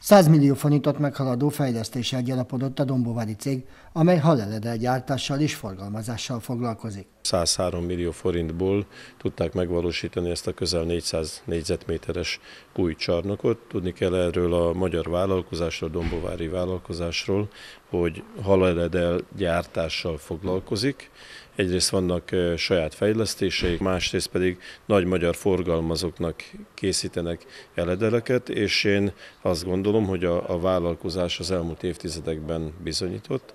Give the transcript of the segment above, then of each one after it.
100 millió forintot meghaladó fejlesztéssel gyarapodott a Dombovári cég, amely haleledel gyártással és forgalmazással foglalkozik. 103 millió forintból tudták megvalósítani ezt a közel 400 négyzetméteres új. Tudni kell erről a magyar vállalkozásról, Dombovári vállalkozásról, hogy haleledel gyártással foglalkozik. Egyrészt vannak saját fejlesztéseik, másrészt pedig nagy magyar forgalmazóknak készítenek eledeleket, és én azt gondolom, hogy a, a vállalkozás az elmúlt évtizedekben bizonyított,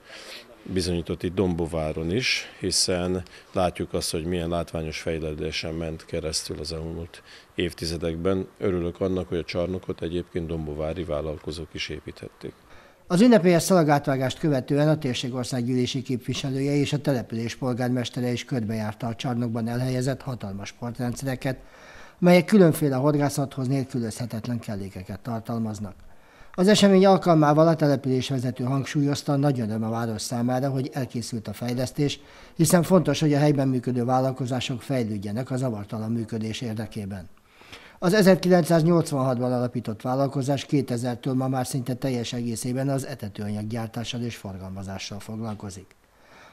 bizonyított itt Dombováron is, hiszen látjuk azt, hogy milyen látványos fejlődésen ment keresztül az elmúlt évtizedekben. Örülök annak, hogy a csarnokot egyébként dombovári vállalkozók is építhették. Az ünnepélyes szalagátvágást követően a térségországgyűlési képviselője és a település polgármestere is körbejárta a csarnokban elhelyezett hatalmas sportrendszereket, melyek különféle horgászathoz nélkülözhetetlen kellékeket tartalmaznak. Az esemény alkalmával a település vezető hangsúlyozta nagy öröm a város számára, hogy elkészült a fejlesztés, hiszen fontos, hogy a helyben működő vállalkozások fejlődjenek a zavartalan működés érdekében. Az 1986-ban alapított vállalkozás 2000-től ma már szinte teljes egészében az etetőanyag gyártással és forgalmazással foglalkozik.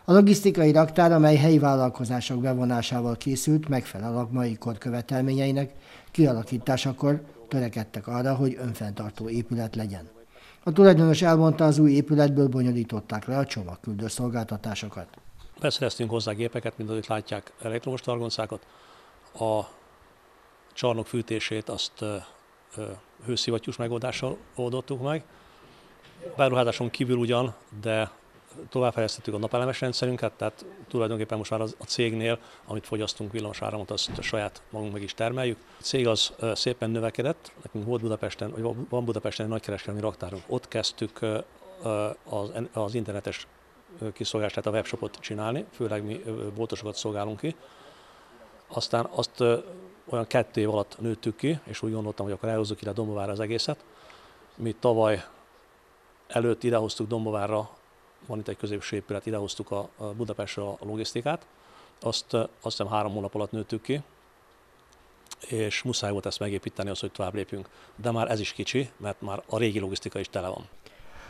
A logisztikai raktár, amely helyi vállalkozások bevonásával készült, megfelel a mai kor követelményeinek, kialakításakor törekedtek arra, hogy önfenntartó épület legyen. A tulajdonos elmondta, az új épületből bonyolították le a csomagküldő szolgáltatásokat. Beszereztünk hozzá gépeket, mint ahogy látják, elektromos targoncákat. A csarnok fűtését azt hőszivattyús megoldással oldottuk meg. Beruházáson kívül ugyan, de továbbfejlesztettük a napelemes rendszerünket, tehát tulajdonképpen most már az, a cégnél, amit fogyasztunk villamosáramot, azt a saját magunk meg is termeljük. A cég az szépen növekedett, nekünk volt Budapesten, vagy van Budapesten egy nagykereskedelmi raktárunk. Ott kezdtük az, internetes kiszolgálást, tehát a webshopot csinálni, főleg mi boltosokat szolgálunk ki. Aztán azt olyan kettő év alatt nőttük ki, és úgy gondoltam, hogy akkor elhozzuk ide Dombovára az egészet. Mi tavaly előtt idehoztuk Dombovárra, van itt egy középső épület, idehoztuk a, a Budapestre a logisztikát, azt, azt hiszem három hónap alatt nőttük ki, és muszáj volt ezt megépíteni, az, hogy tovább lépjünk. De már ez is kicsi, mert már a régi logisztika is tele van.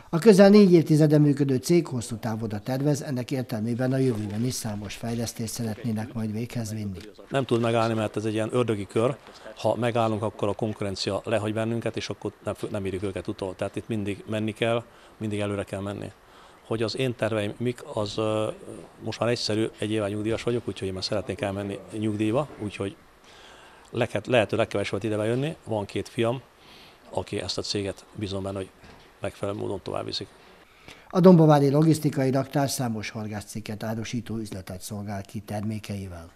A közel négy évtizede működő cég hosszú távoda tervez, ennek értelmében a jövőben is számos fejlesztést szeretnének majd véghez vinni. Nem tud megállni, mert ez egy ilyen ördögi kör. Ha megállunk, akkor a konkurencia lehagy bennünket, és akkor nem, nem írjuk őket utol. Tehát itt mindig menni kell, mindig előre kell menni. Hogy az én terveim mik, az most már egyszerű, egy éve nyugdíjas vagyok, úgyhogy én már szeretnék elmenni nyugdíjba, úgyhogy lehet, lehető legkevesebbet ide jönni. Van két fiam, aki ezt a céget bízom benne, hogy megfelelő módon tovább viszik. A Dombovári logisztikai raktár számos horgászcikket árusító üzletet szolgál ki termékeivel.